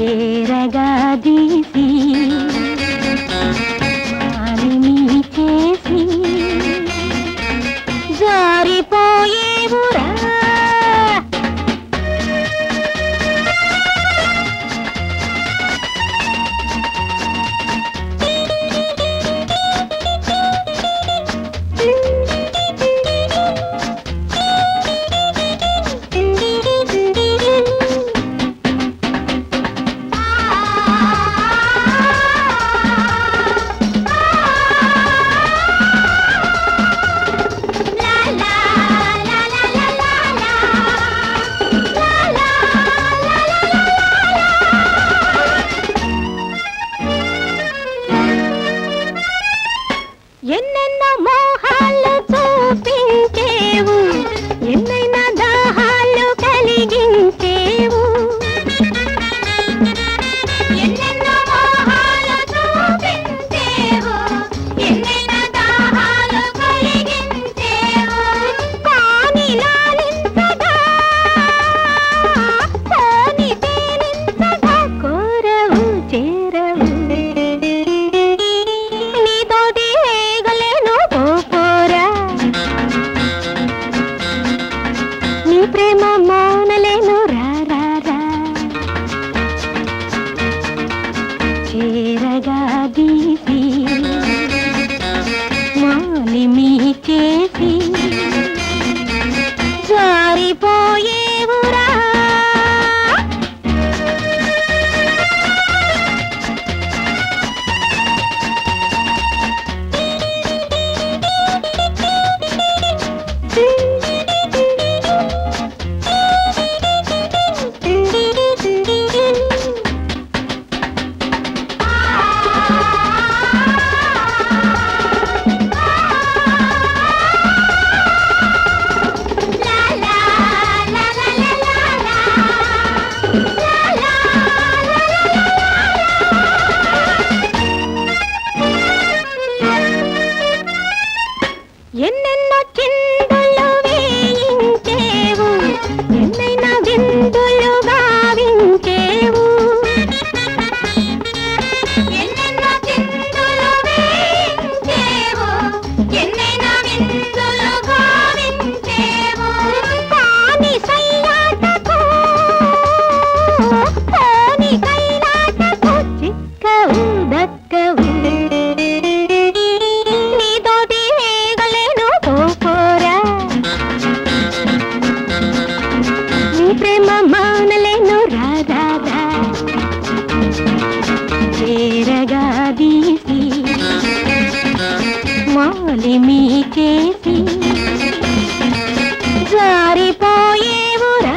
जी తొలిమి చేసి జారిపోయేవురా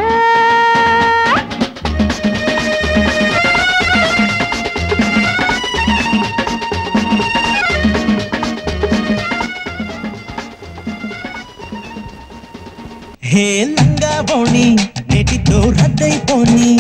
హేంగా పోని నెటితో రద్దయిపోని.